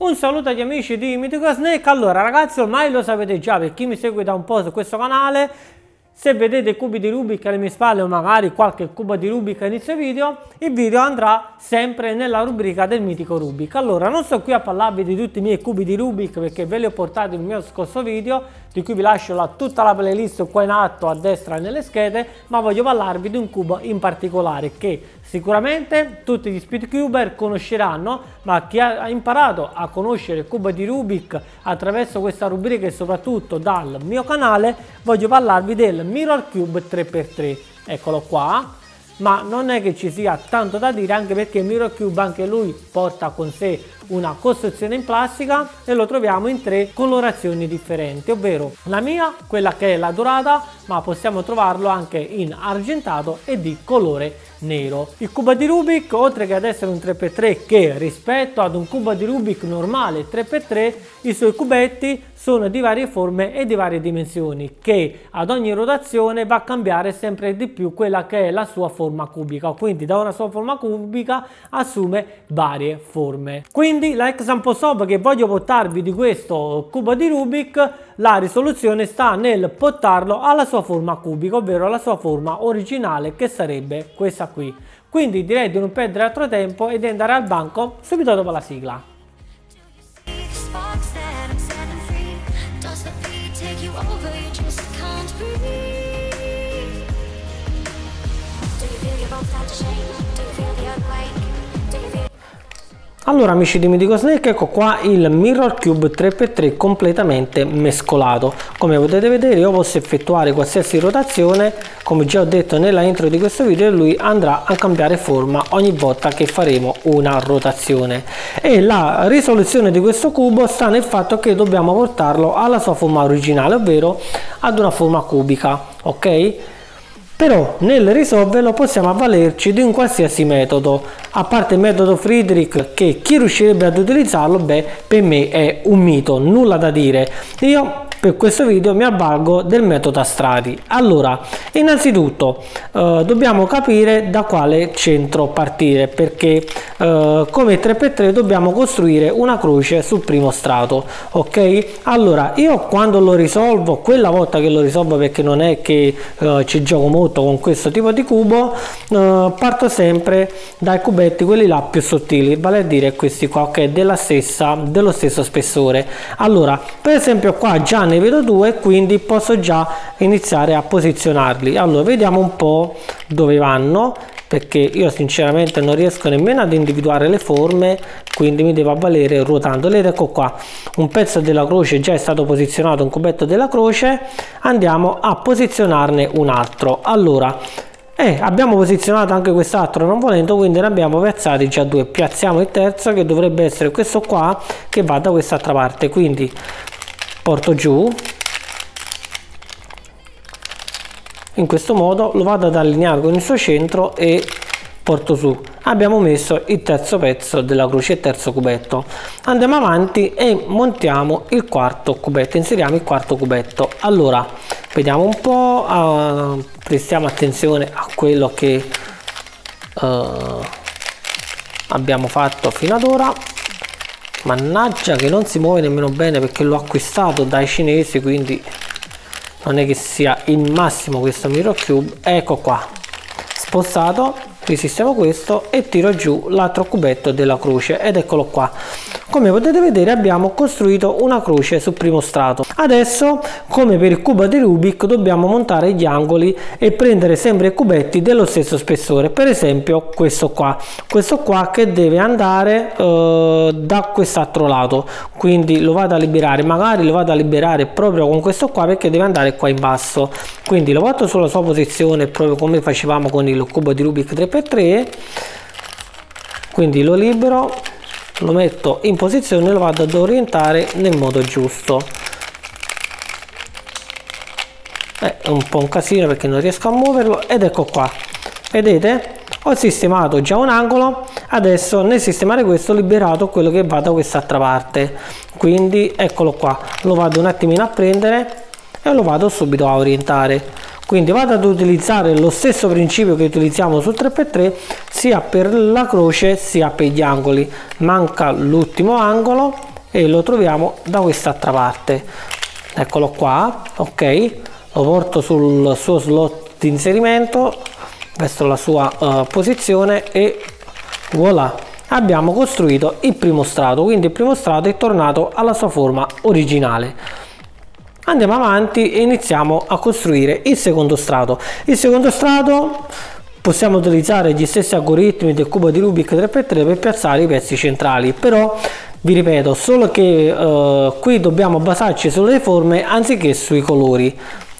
Un saluto agli amici di Mythical Snake, allora ragazzi ormai lo sapete già per chi mi segue da un po' su questo canale se vedete cubi di Rubik alle mie spalle o magari qualche cubo di Rubik a inizio video, il video andrà sempre nella rubrica del mitico Rubik. Allora, non sto qui a parlarvi di tutti i miei cubi di Rubik perché ve li ho portati nel mio scorso video, di cui vi lascio la, tutta la playlist qua in alto a destra nelle schede, ma voglio parlarvi di un cubo in particolare che Sicuramente tutti gli speedcuber conosceranno, ma chi ha imparato a conoscere il cubo di Rubik attraverso questa rubrica e soprattutto dal mio canale, voglio parlarvi del Mirror Cube 3x3. Eccolo qua, ma non è che ci sia tanto da dire anche perché Mirror Cube anche lui porta con sé una costruzione in plastica e lo troviamo in tre colorazioni differenti ovvero la mia quella che è la dorata ma possiamo trovarlo anche in argentato e di colore nero. Il cubo di Rubik oltre che ad essere un 3x3 che rispetto ad un cubo di Rubik normale 3x3 i suoi cubetti sono di varie forme e di varie dimensioni che ad ogni rotazione va a cambiare sempre di più quella che è la sua forma cubica. Quindi da una sua forma cubica assume varie forme. Quindi quindi l'example solve che voglio portarvi di questo cubo di Rubik la risoluzione sta nel portarlo alla sua forma cubica ovvero alla sua forma originale che sarebbe questa qui. Quindi direi di non perdere altro tempo e di andare al banco subito dopo la sigla Allora amici di Mythical Snake ecco qua il Mirror Cube 3x3 completamente mescolato. Come potete vedere io posso effettuare qualsiasi rotazione. Come già ho detto nella intro di questo video e lui andrà a cambiare forma ogni volta che faremo una rotazione. E la risoluzione di questo cubo sta nel fatto che dobbiamo portarlo alla sua forma originale ovvero ad una forma cubica ok però nel risolverlo possiamo avvalerci di un qualsiasi metodo. A parte il metodo Friedrich che chi riuscirebbe ad utilizzarlo beh per me è un mito nulla da dire. Io per questo video mi avvalgo del metodo a strati allora innanzitutto eh, dobbiamo capire da quale centro partire perché eh, come 3x3 dobbiamo costruire una croce sul primo strato ok? Allora io quando lo risolvo quella volta che lo risolvo perché non è che eh, ci gioco molto con questo tipo di cubo eh, parto sempre dai cubetti quelli là più sottili vale a dire questi qua ok? Della stessa dello stesso spessore. Allora per esempio qua già ne vedo due quindi posso già iniziare a posizionarli. Allora vediamo un po dove vanno perché io sinceramente non riesco nemmeno ad individuare le forme quindi mi devo avvalere ruotandole ed ecco qua un pezzo della croce già è stato posizionato un cubetto della croce. Andiamo a posizionarne un altro. Allora eh, abbiamo posizionato anche quest'altro non volendo quindi ne abbiamo piazzati già due. Piazziamo il terzo che dovrebbe essere questo qua che va da quest'altra parte. Quindi porto giù. In questo modo lo vado ad allineare con il suo centro e porto su. Abbiamo messo il terzo pezzo della croce il terzo cubetto. Andiamo avanti e montiamo il quarto cubetto inseriamo il quarto cubetto. Allora vediamo un po' uh, prestiamo attenzione a quello che uh, abbiamo fatto fino ad ora mannaggia che non si muove nemmeno bene perché l'ho acquistato dai cinesi quindi non è che sia il massimo questo mirror cube. Ecco qua. Spostato risistemo questo e tiro giù l'altro cubetto della croce ed eccolo qua come potete vedere abbiamo costruito una croce sul primo strato. Adesso come per il cubo di Rubik dobbiamo montare gli angoli e prendere sempre i cubetti dello stesso spessore. Per esempio questo qua. Questo qua che deve andare eh, da quest'altro lato. Quindi lo vado a liberare. Magari lo vado a liberare proprio con questo qua perché deve andare qua in basso. Quindi lo porto sulla sua posizione proprio come facevamo con il cubo di Rubik 3x3 quindi lo libero lo metto in posizione e lo vado ad orientare nel modo giusto. È un po' un casino perché non riesco a muoverlo ed ecco qua. Vedete? Ho sistemato già un angolo adesso nel sistemare questo ho liberato quello che va da quest'altra parte. Quindi eccolo qua lo vado un attimino a prendere e lo vado subito a orientare quindi vado ad utilizzare lo stesso principio che utilizziamo sul 3x3 sia per la croce sia per gli angoli. Manca l'ultimo angolo e lo troviamo da quest'altra parte. Eccolo qua ok? Lo porto sul suo slot di inserimento verso la sua uh, posizione e voilà. Abbiamo costruito il primo strato. Quindi il primo strato è tornato alla sua forma originale andiamo avanti e iniziamo a costruire il secondo strato. Il secondo strato possiamo utilizzare gli stessi algoritmi del cubo di Rubik 3x3 per piazzare i pezzi centrali però vi ripeto solo che uh, qui dobbiamo basarci sulle forme anziché sui colori.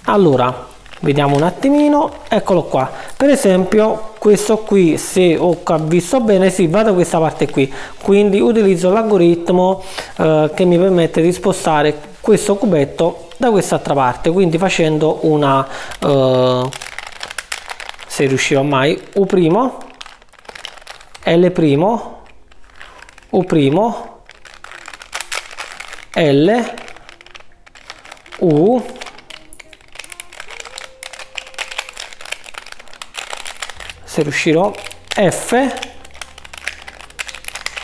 Allora vediamo un attimino eccolo qua. Per esempio questo qui se ho visto bene si va da questa parte qui. Quindi utilizzo l'algoritmo uh, che mi permette di spostare questo cubetto da quest'altra parte quindi facendo una uh, se riuscirò mai U primo L primo U primo L U se riuscirò F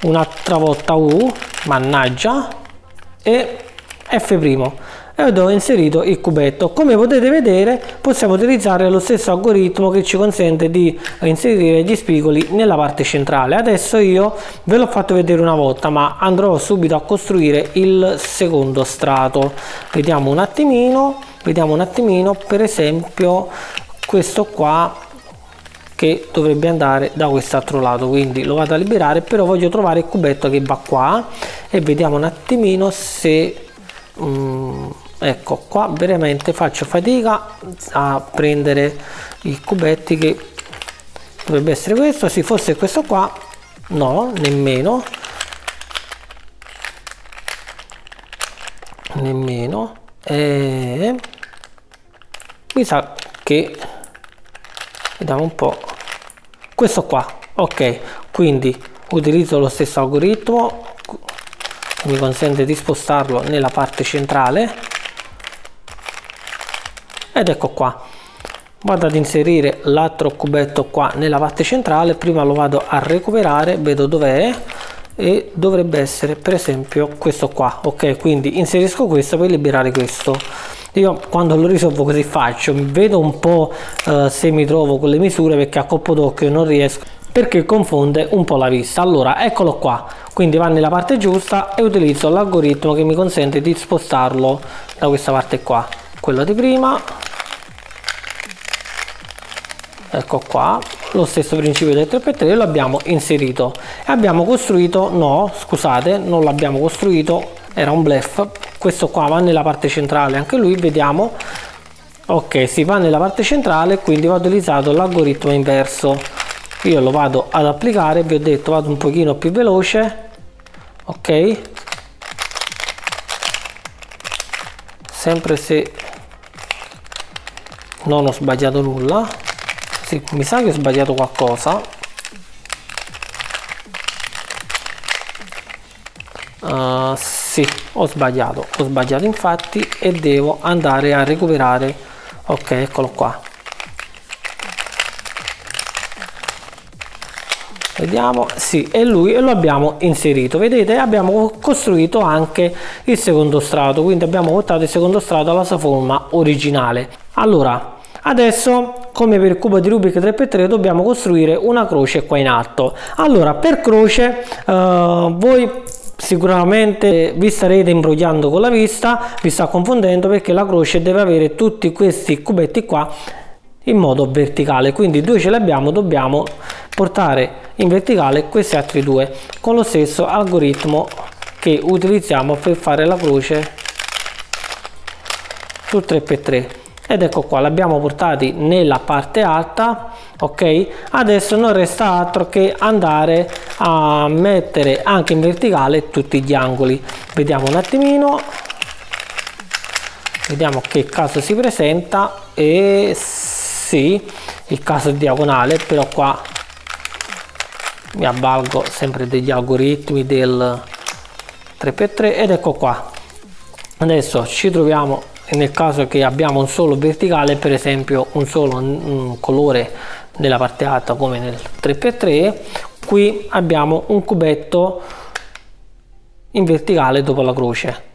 un'altra volta U mannaggia e F' ed ho inserito il cubetto. Come potete vedere possiamo utilizzare lo stesso algoritmo che ci consente di inserire gli spigoli nella parte centrale. Adesso io ve l'ho fatto vedere una volta ma andrò subito a costruire il secondo strato. Vediamo un attimino vediamo un attimino per esempio questo qua che dovrebbe andare da quest'altro lato. Quindi lo vado a liberare però voglio trovare il cubetto che va qua. E vediamo un attimino se um, ecco qua veramente faccio fatica a prendere i cubetti che dovrebbe essere questo. Se fosse questo qua no nemmeno. Nemmeno. E mi sa che vediamo un po. Questo qua ok. Quindi utilizzo lo stesso algoritmo mi consente di spostarlo nella parte centrale ed ecco qua. Vado ad inserire l'altro cubetto qua nella parte centrale. Prima lo vado a recuperare vedo dov'è e dovrebbe essere per esempio questo qua. Ok quindi inserisco questo per liberare questo. Io quando lo risolvo così faccio. Vedo un po' eh, se mi trovo con le misure perché a colpo d'occhio non riesco perché confonde un po' la vista. Allora eccolo qua. Quindi va nella parte giusta e utilizzo l'algoritmo che mi consente di spostarlo da questa parte qua quello di prima. Ecco qua lo stesso principio del 3x3 lo abbiamo inserito. E abbiamo costruito no scusate non l'abbiamo costruito era un bluff questo qua va nella parte centrale anche lui vediamo. Ok si va nella parte centrale quindi va utilizzato l'algoritmo inverso. Io lo vado ad applicare vi ho detto vado un pochino più veloce. Ok. Sempre se non ho sbagliato nulla. Sì, mi sa che ho sbagliato qualcosa. Uh, sì ho sbagliato ho sbagliato infatti e devo andare a recuperare. Ok eccolo qua. Vediamo sì è lui e lo abbiamo inserito. Vedete abbiamo costruito anche il secondo strato quindi abbiamo portato il secondo strato alla sua forma originale. Allora Adesso, come per il cubo di Rubik 3x3, dobbiamo costruire una croce qua in alto. Allora, per croce, eh, voi sicuramente vi starete imbrogliando con la vista, vi sta confondendo perché la croce deve avere tutti questi cubetti qua in modo verticale, quindi due ce li abbiamo, dobbiamo portare in verticale questi altri due con lo stesso algoritmo che utilizziamo per fare la croce sul 3x3 ed ecco qua l'abbiamo portati nella parte alta ok? Adesso non resta altro che andare a mettere anche in verticale tutti gli angoli. Vediamo un attimino. Vediamo che caso si presenta. E sì il caso è diagonale però qua mi avvalgo sempre degli algoritmi del 3x3 ed ecco qua. Adesso ci troviamo nel caso che abbiamo un solo verticale per esempio un solo un colore nella parte alta come nel 3x3 qui abbiamo un cubetto in verticale dopo la croce.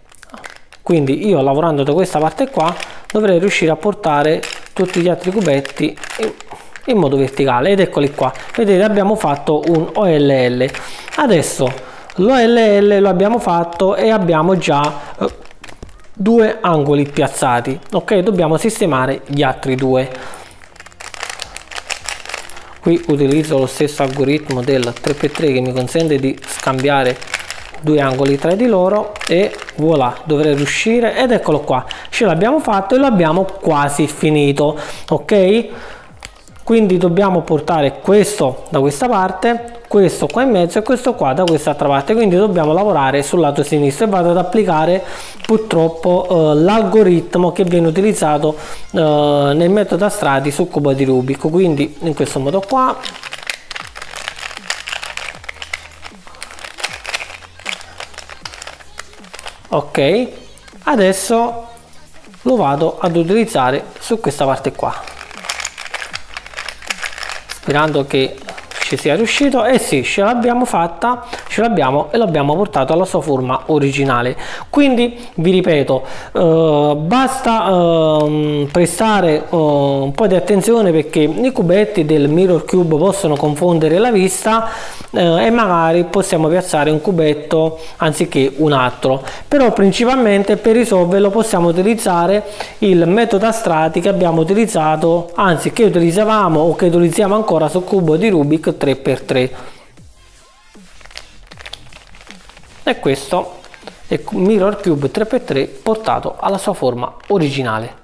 Quindi io lavorando da questa parte qua dovrei riuscire a portare tutti gli altri cubetti in, modo verticale. Ed eccoli qua. Vedete abbiamo fatto un OLL adesso l'OLL lo abbiamo fatto e abbiamo già eh, due angoli piazzati ok? Dobbiamo sistemare gli altri due. Qui utilizzo lo stesso algoritmo del 3x3 che mi consente di scambiare due angoli tra di loro e voilà dovrei riuscire. Ed eccolo qua. Ce l'abbiamo fatto e lo abbiamo quasi finito ok? Quindi dobbiamo portare questo da questa parte questo qua in mezzo e questo qua da quest'altra parte quindi dobbiamo lavorare sul lato sinistro e vado ad applicare purtroppo eh, l'algoritmo che viene utilizzato eh, nel metodo a strati sul cubo di Rubik. Quindi in questo modo qua. Ok. Adesso lo vado ad utilizzare su questa parte qua. Sperando che ci sia riuscito e sì ce l'abbiamo fatta ce l'abbiamo e l'abbiamo portato alla sua forma originale. Quindi vi ripeto eh, basta eh, prestare eh, un po' di attenzione perché i cubetti del mirror cube possono confondere la vista eh, e magari possiamo piazzare un cubetto anziché un altro. Però principalmente per risolverlo possiamo utilizzare il metodo a strati che abbiamo utilizzato anzi che utilizzavamo o che utilizziamo ancora sul cubo di Rubik 3x3 e questo è Mirror Cube 3x3 portato alla sua forma originale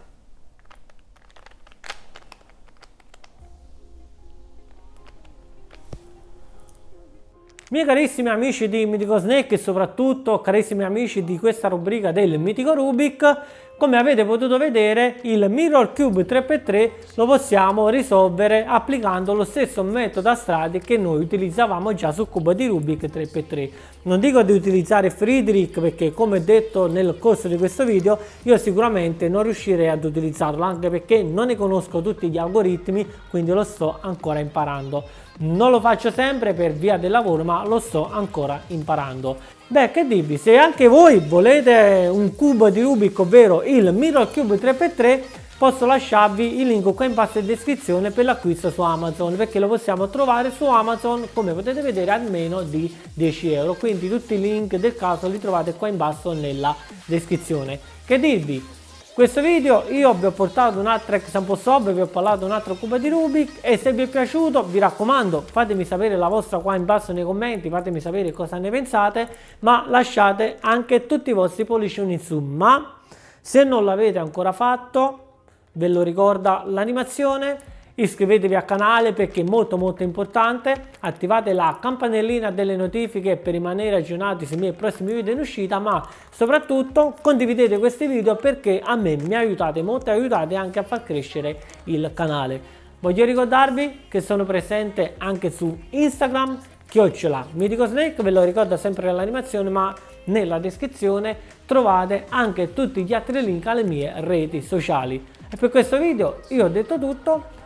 Miei carissimi amici di Mitico Snake e soprattutto carissimi amici di questa rubrica del Mitico Rubik, come avete potuto vedere il Mirror Cube 3x3 lo possiamo risolvere applicando lo stesso metodo a strati che noi utilizzavamo già sul cubo di Rubik 3x3. Non dico di utilizzare Friedrich perché come detto nel corso di questo video io sicuramente non riuscirei ad utilizzarlo anche perché non ne conosco tutti gli algoritmi quindi lo sto ancora imparando non lo faccio sempre per via del lavoro ma lo sto ancora imparando beh che dirvi se anche voi volete un cubo di Rubik ovvero il Mirror Cube 3x3 posso lasciarvi il link qua in basso in descrizione per l'acquisto su Amazon perché lo possiamo trovare su Amazon come potete vedere a meno di 10 euro. Quindi tutti i link del caso li trovate qua in basso nella descrizione. Che dirvi questo video io vi ho portato un altro example sob, vi ho parlato un altro cubo di Rubik e se vi è piaciuto vi raccomando fatemi sapere la vostra qua in basso nei commenti, fatemi sapere cosa ne pensate, ma lasciate anche tutti i vostri pollici in su, ma se non l'avete ancora fatto, ve lo ricorda l'animazione, iscrivetevi al canale perché è molto molto importante. Attivate la campanellina delle notifiche per rimanere aggiornati sui miei prossimi video in uscita ma soprattutto condividete questi video perché a me mi aiutate molto e aiutate anche a far crescere il canale. Voglio ricordarvi che sono presente anche su Instagram chiocciola Mitico Snake ve lo ricordo sempre nell'animazione ma nella descrizione trovate anche tutti gli altri link alle mie reti sociali. E per questo video io ho detto tutto